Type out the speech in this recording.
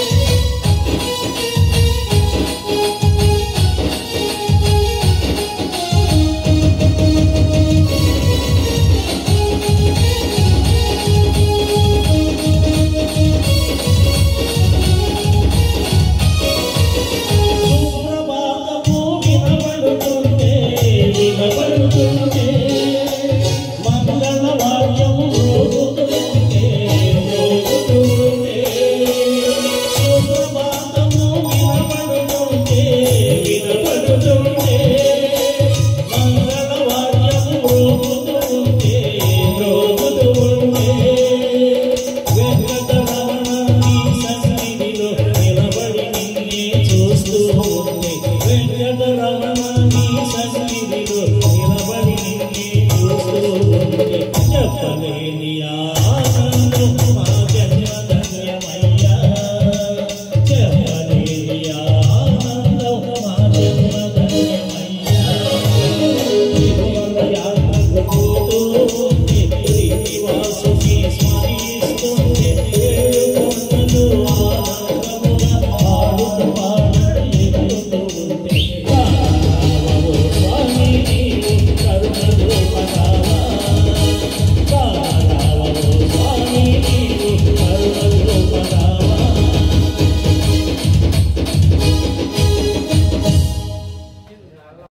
me. చెప్పలే